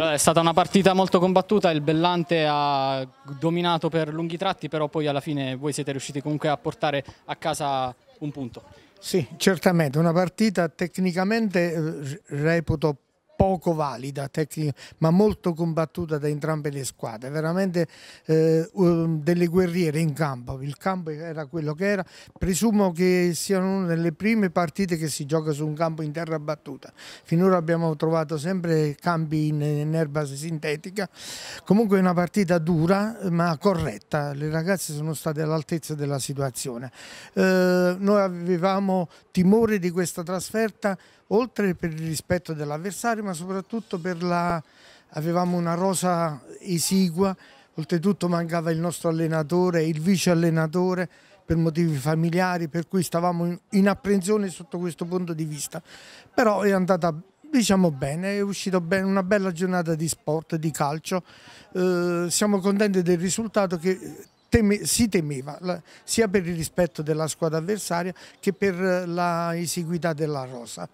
È stata una partita molto combattuta, il Bellante ha dominato per lunghi tratti, però poi alla fine voi siete riusciti comunque a portare a casa un punto. Sì, certamente, una partita tecnicamente eh, reputo poco valida, tecnica, ma molto combattuta da entrambe le squadre, veramente eh, delle guerriere in campo, il campo era quello che era, presumo che siano una delle prime partite che si gioca su un campo in terra battuta, finora abbiamo trovato sempre campi in, in erba sintetica, comunque è una partita dura ma corretta, le ragazze sono state all'altezza della situazione, eh, noi avevamo timore di questa trasferta oltre per il rispetto dell'avversario ma soprattutto per la... avevamo una rosa esigua, oltretutto mancava il nostro allenatore, il vice allenatore per motivi familiari, per cui stavamo in apprensione sotto questo punto di vista. Però è andata diciamo bene, è uscita bene, una bella giornata di sport, di calcio. Eh, siamo contenti del risultato che teme, si temeva, la, sia per il rispetto della squadra avversaria che per l'esiguità della rosa.